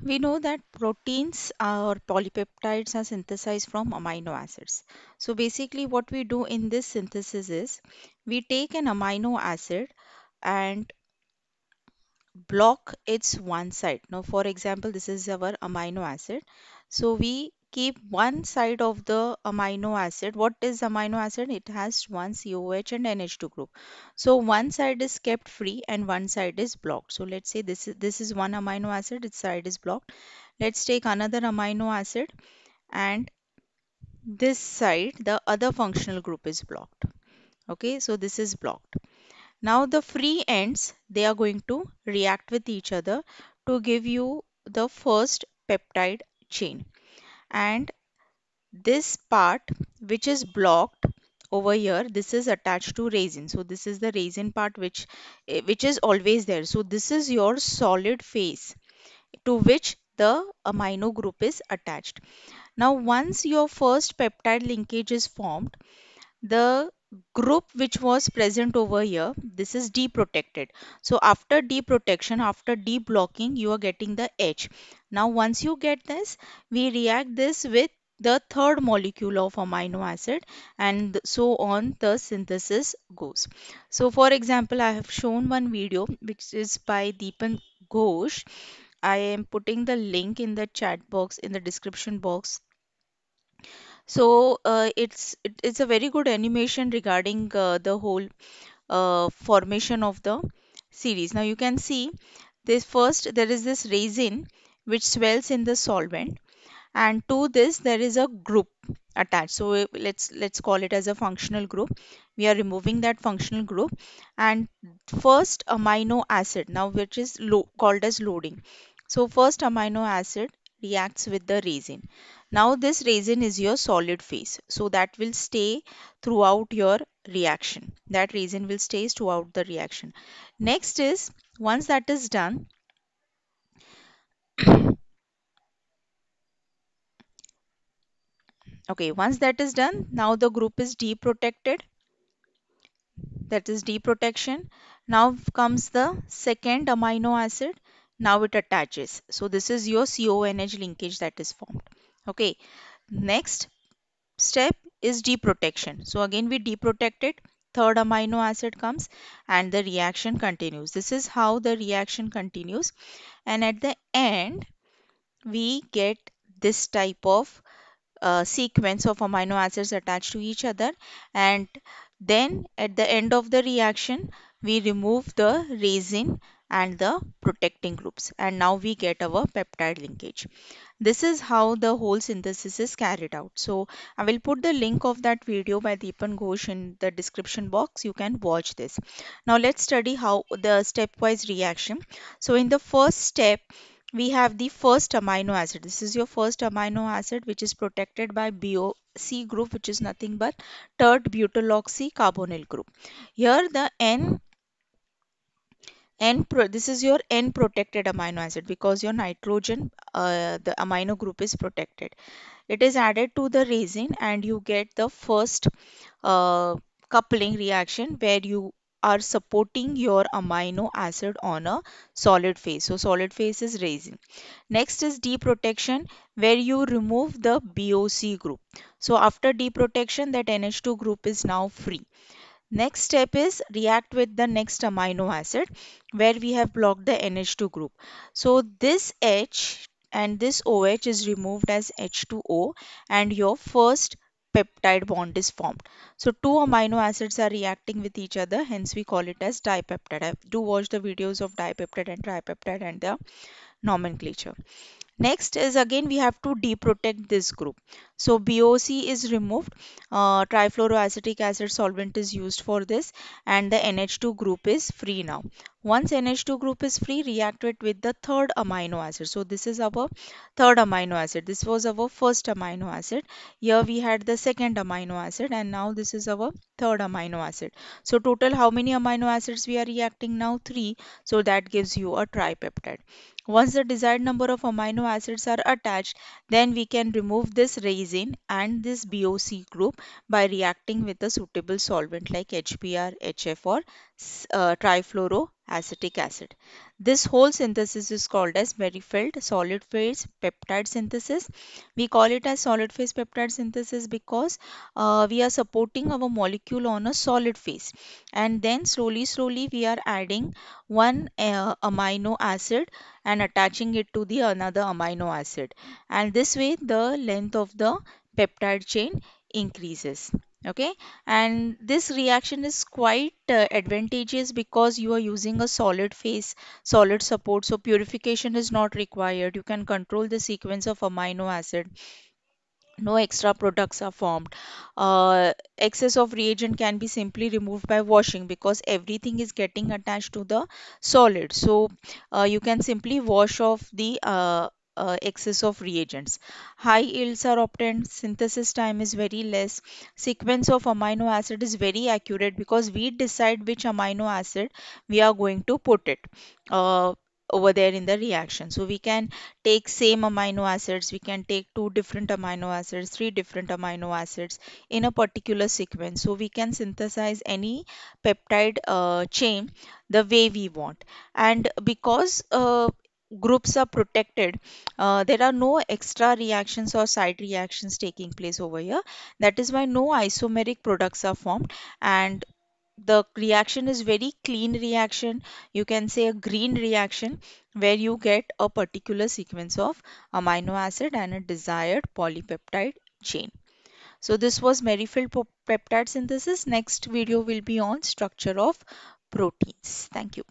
We know that proteins or polypeptides are synthesized from amino acids. So basically what we do in this synthesis is we take an amino acid and block its one side. Now for example this is our amino acid. So we keep one side of the amino acid. What is amino acid? It has one COH and NH2 group. So one side is kept free and one side is blocked. So let's say this is this is one amino acid, its side is blocked. Let's take another amino acid and this side the other functional group is blocked. Okay, so this is blocked. Now the free ends, they are going to react with each other to give you the first peptide chain. And this part which is blocked over here, this is attached to resin. So this is the resin part which, eh, which is always there. So this is your solid phase to which the amino group is attached. Now once your first peptide linkage is formed, the group which was present over here this is deprotected. So after deprotection after deblocking you are getting the H. Now once you get this we react this with the third molecule of amino acid and so on the synthesis goes. So for example I have shown one video which is by Dipan Ghosh. I am putting the link in the chat box in the description box so uh, it's it, it's a very good animation regarding uh, the whole uh, formation of the series. Now you can see this first there is this resin which swells in the solvent and to this there is a group attached. So let's let's call it as a functional group. We are removing that functional group and first amino acid now which is called as loading. So first amino acid reacts with the resin. Now this resin is your solid phase. So that will stay throughout your reaction. That resin will stay throughout the reaction. Next is once that is done, okay, once that is done, now the group is deprotected. That is deprotection. Now comes the second amino acid. Now it attaches. So this is your CONH linkage that is formed. Okay. Next step is deprotection. So again we deprotected third amino acid comes and the reaction continues. This is how the reaction continues and at the end we get this type of uh, sequence of amino acids attached to each other and then at the end of the reaction we remove the resin and the protecting groups and now we get our peptide linkage. This is how the whole synthesis is carried out. So I will put the link of that video by Dipan Ghosh in the description box. You can watch this. Now let's study how the stepwise reaction. So in the first step, we have the first amino acid. This is your first amino acid which is protected by BOC group which is nothing but tert butyloxy carbonyl group. Here the N N pro this is your N protected amino acid because your nitrogen uh, the amino group is protected. It is added to the resin and you get the first uh, coupling reaction where you are supporting your amino acid on a solid phase. So solid phase is resin. Next is deprotection where you remove the BOC group. So after deprotection that NH2 group is now free. Next step is react with the next amino acid where we have blocked the NH2 group. So this H and this OH is removed as H2O and your first peptide bond is formed. So two amino acids are reacting with each other hence we call it as dipeptide. I do watch the videos of dipeptide and tripeptide and the nomenclature. Next is again we have to deprotect this group. So BOC is removed, uh, trifluoroacetic acid solvent is used for this and the NH2 group is free now. Once NH2 group is free, react it with the third amino acid. So this is our third amino acid. This was our first amino acid. Here we had the second amino acid and now this is our third amino acid. So total how many amino acids we are reacting now? Three. So that gives you a tripeptide. Once the desired number of acids are attached, then we can remove this resin and this BOC group by reacting with a suitable solvent like HBr, HF or uh, trifluoroacetic acid. This whole synthesis is called as Merrifield solid phase peptide synthesis. We call it as solid phase peptide synthesis because uh, we are supporting our molecule on a solid phase and then slowly slowly we are adding one uh, amino acid and attaching it to the another amino acid and this way the length of the peptide chain increases okay and this reaction is quite uh, advantageous because you are using a solid phase solid support so purification is not required you can control the sequence of amino acid no extra products are formed. Uh, excess of reagent can be simply removed by washing because everything is getting attached to the solid. So uh, you can simply wash off the uh, uh, excess of reagents. High yields are obtained, synthesis time is very less, sequence of amino acid is very accurate because we decide which amino acid we are going to put it. Uh, over there in the reaction so we can take same amino acids we can take two different amino acids three different amino acids in a particular sequence so we can synthesize any peptide uh, chain the way we want and because uh, groups are protected uh, there are no extra reactions or side reactions taking place over here. That is why no isomeric products are formed and the reaction is very clean reaction. You can say a green reaction where you get a particular sequence of amino acid and a desired polypeptide chain. So this was Merrifield peptide synthesis. Next video will be on structure of proteins. Thank you